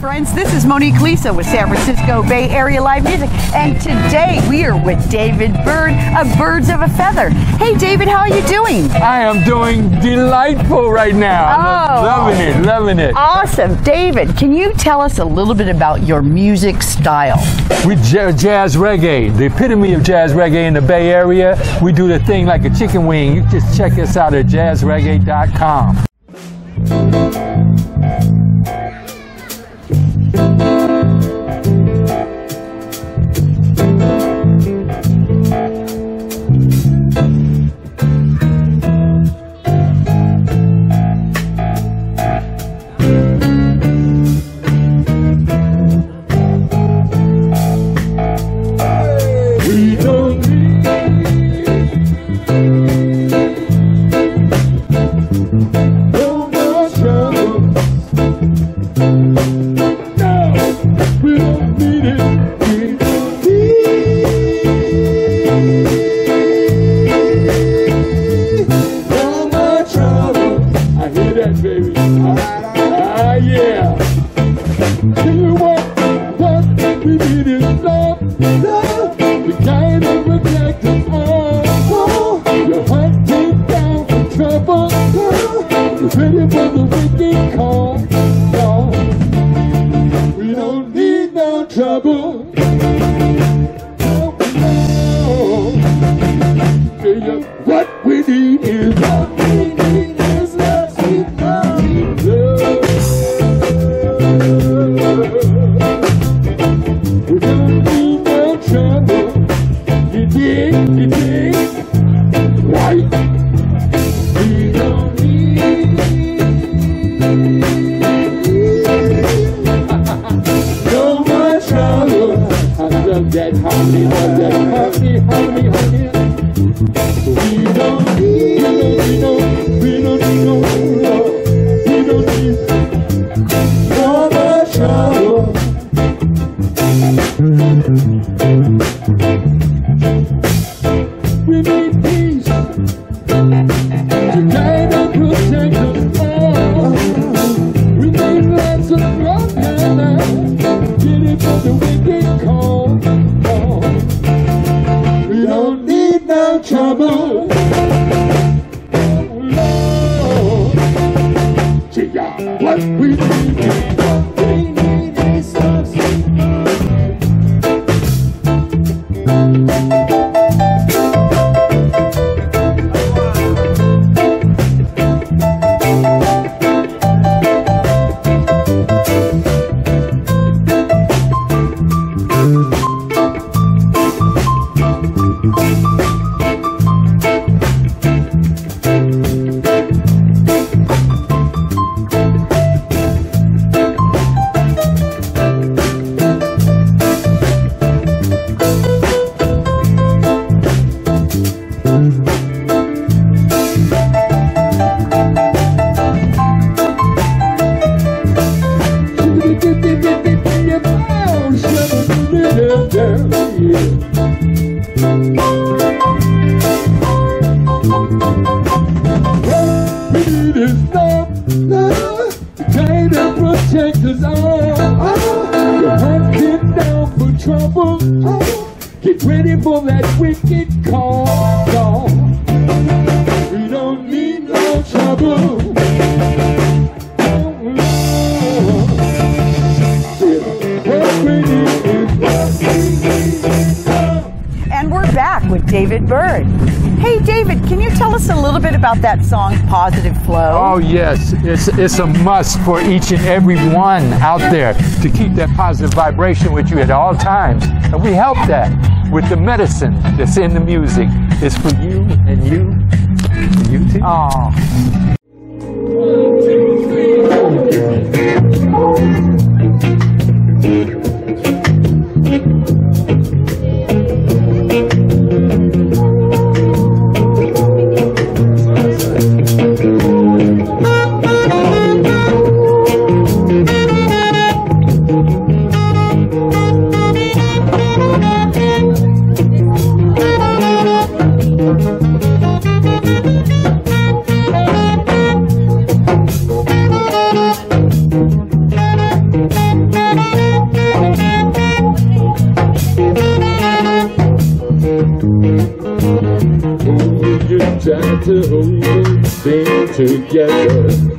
friends. This is Monique Lisa with San Francisco Bay Area Live Music. And today we are with David Byrd of Byrds of a Feather. Hey, David, how are you doing? I am doing delightful right now. Oh. Loving it, loving it. Awesome. David, can you tell us a little bit about your music style? We jazz reggae, the epitome of jazz reggae in the Bay Area. We do the thing like a chicken wing. You just check us out at jazzreggae.com. We need trouble. And we're back with David Byrd. Hey, David, can you tell us a little bit about that song, Positive Flow? Oh, yes. It's, it's a must for each and every one out there to keep that positive vibration with you at all times. And we help that with the medicine that's in the music. It's for you and you and you too. Aww. One, two, three. Together.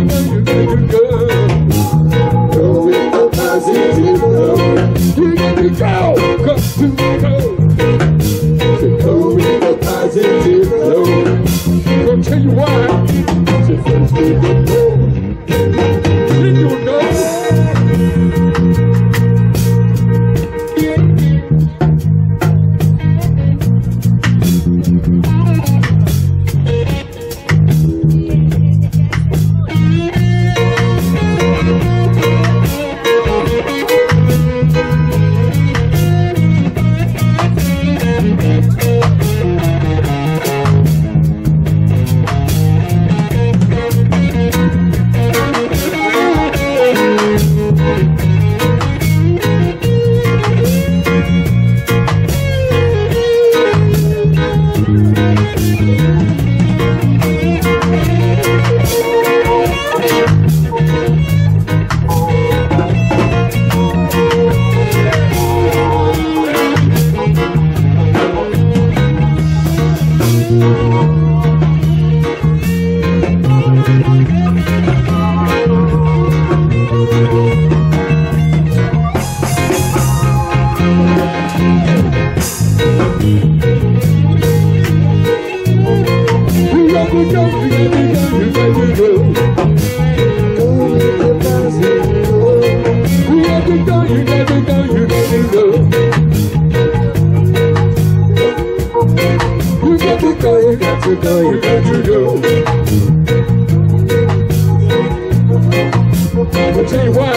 You got to go, you tell you why.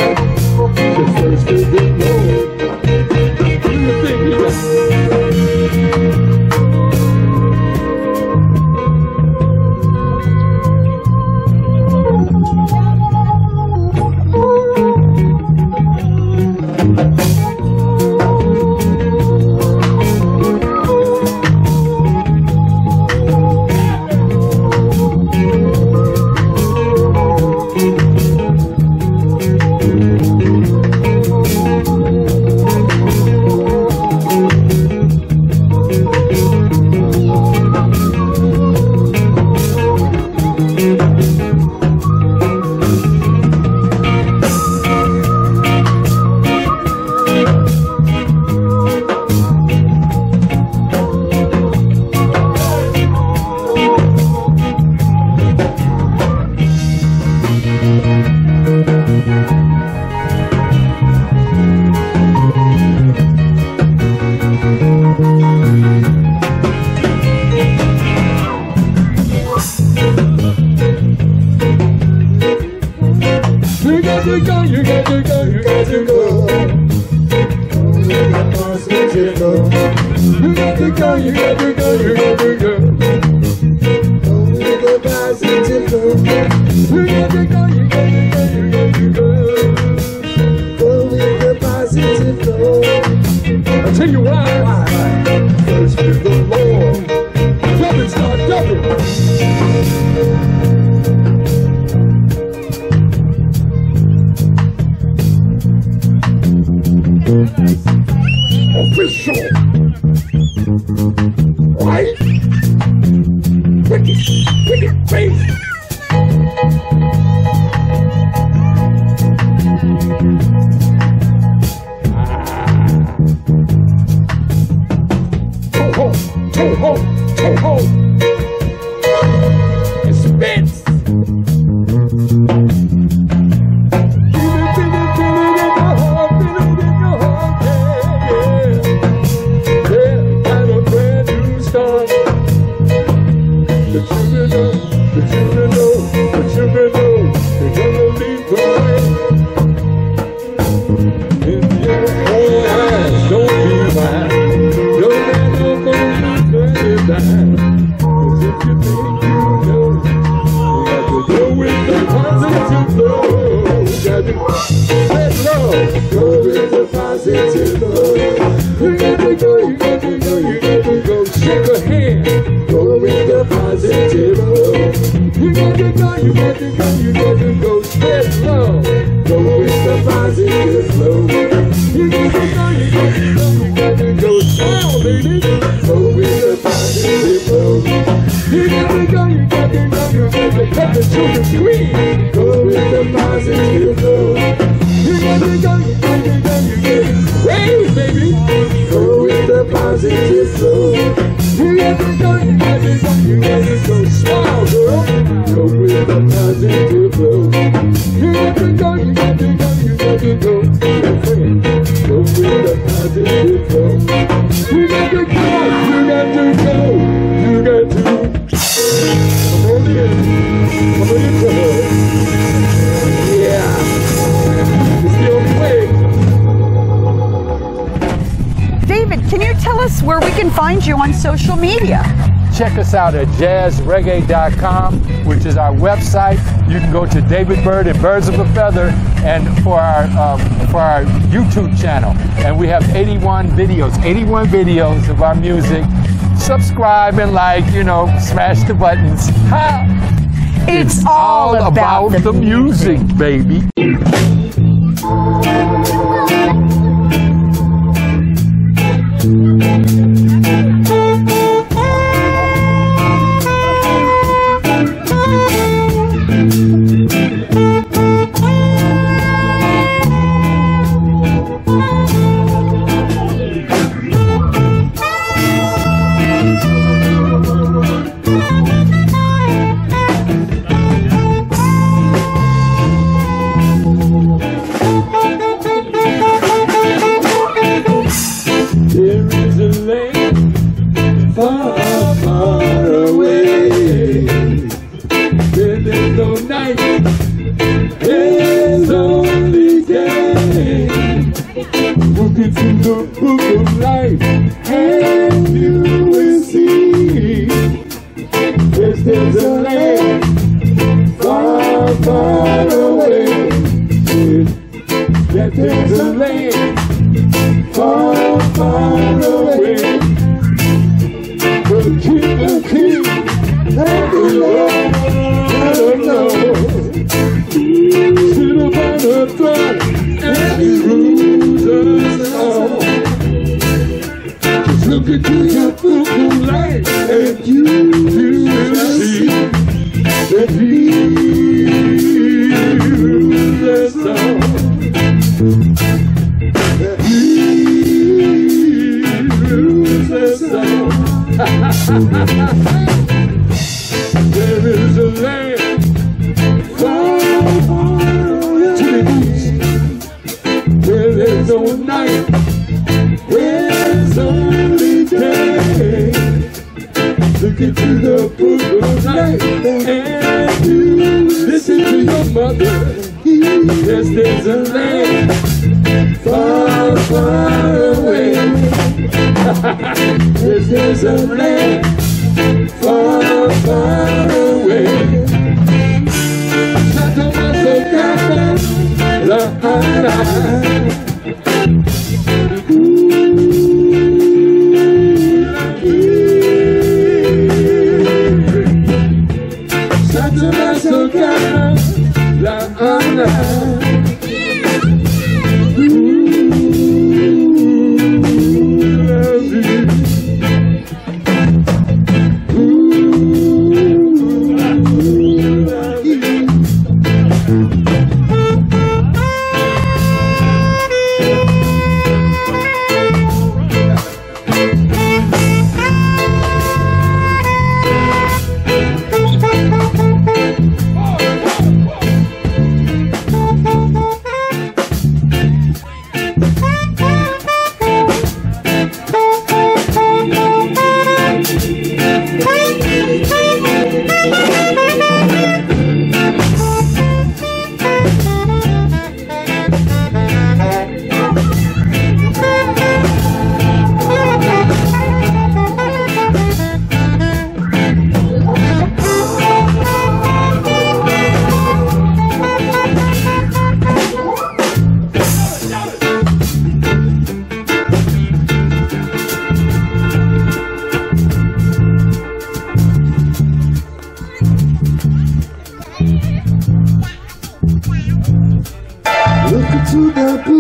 to go, you got to go, you got to go. You got to go, you got to go, you got to go. Only the bicycle. You got to go. Official. Right? Wicked, wicked face. Go on social media? Check us out at jazzreggae.com, which is our website. You can go to David Byrd and Byrds of a Feather, and for our um, for our YouTube channel, and we have 81 videos, 81 videos of our music. Subscribe and like, you know, smash the buttons. Ha! It's, all, about, the music, baby. There is a there's no night, there's only day. Look into the book of life and you listen to your mother. Yes, there's a land far, far away. this is a land far, far away. Santa Mazacana, La Ana.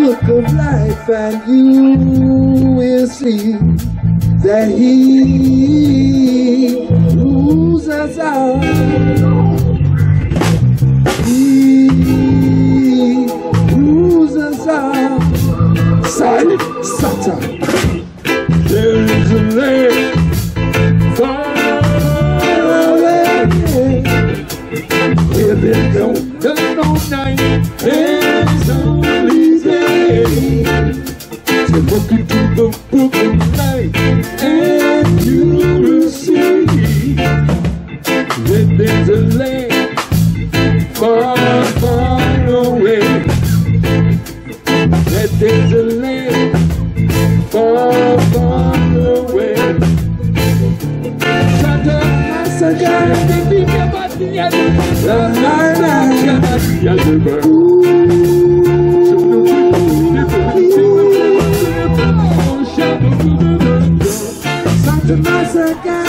Book of life and you will see that he rules us out. He rules us out. Silent Satan. There is a land far away where there's night, So to the book of Santa